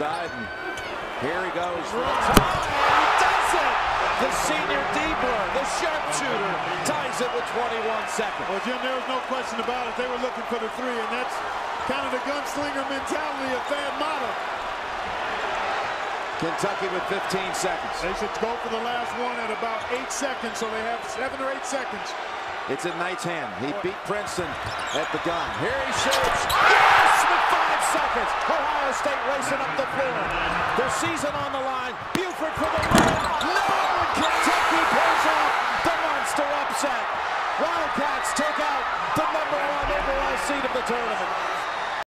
side, and here he goes for a tie. He does it! The senior Diebler, the sharpshooter, ties it with 21 seconds. Well, Jim, there was no question about it. They were looking for the three, and that's kind of the gunslinger mentality of Thad Matta. Kentucky with 15 seconds. They should go for the last one at about eight seconds, so they have seven or eight seconds. It's in Knight's hand. He beat Princeton at the gun. Here he shoots. Yes! With five seconds. Oh, Ohio State racing up the floor. The season on the line. Buford for the win. No! Kentucky pulls off the monster upset. Wildcats take out the number one overall seed of the tournament.